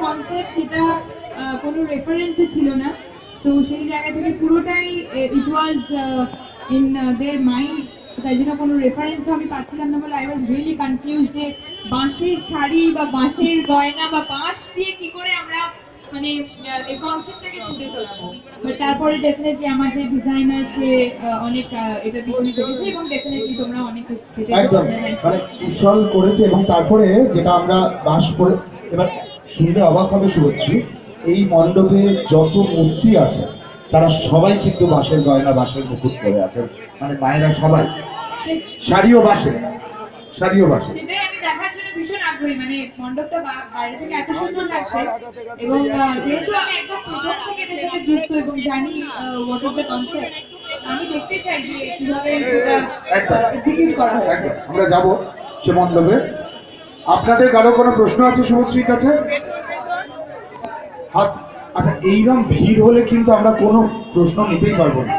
Concept সেটা কোনো রেফারেন্সে ছিল না। তো সেই জায়গা থেকে পুরোটাই ইট ওয়াজ ইন দের মাইন্ড তাই জন্য কোনো রেফারেন্সও আমি পাচ্ছিলাম না বলে আই ওয়াজ রিয়েলি কনফিউজ যে বাঁশের শাড়ি বা বাঁশের গয়না বা বাঁশ দিয়ে কি করে আমরা মানে এই কনসেপ্টটাকে ফুটে তোলাবো বাট তারপরে ডেফিনেটলি আমার যে ডিজাইনার সে অনেক এটা পিছনে কেটেছে এবং ডেফিনেটলি তোমরা অনেক একদম। মানে কুশল করেছে এবং তারপরে যেটা আমরা বাস করে এবার শুনলে অবাক হবে শুভশ্রী এই মণ্ডপে যত মূর্তি আছে তারা সবাই কিন্তু বাঁশের গয়না বাঁশের মুকুট পরে আছেন। মানে মায়েরা সবাই। শাড়িও বাঁশে শাড়িও বাঁশে। ভীষণ আগ্রহী। মানে মণ্ডপটা বাইরে থেকে এত সুন্দর লাগছে। এবং যেহেতু আমি একদম প্রথম থেকে এটার সাথে যুক্ত এবং জানি হোয়াট ইজ দ্য কনসেপ্ট আমি দেখতে চাই যে কীভাবে সেটা এক্সিকিউট করা হয়েছে। আমরা যাব সে মণ্ডপে। আপনাদের কারও কোনো প্রশ্ন আছে শুভশ্রীর কাছে? হাত আচ্ছা এইরকম ভিড় হলে কিন্তু আমরা কোনো প্রশ্ন নিতেই পারব না।